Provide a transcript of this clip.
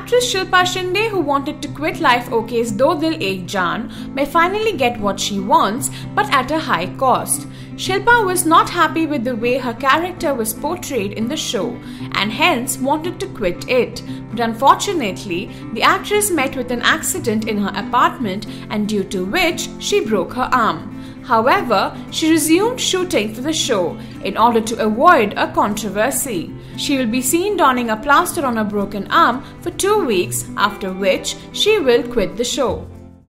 Actress Shilpa Shinde, who wanted to quit Life OK's Do Dil Ek Jaan, may finally get what she wants, but at a high cost. Shilpa was not happy with the way her character was portrayed in the show and hence wanted to quit it. But unfortunately, the actress met with an accident in her apartment and due to which she broke her arm. However, she resumed shooting for the show in order to avoid a controversy. She will be seen donning a plaster on her broken arm for two weeks, after which she will quit the show.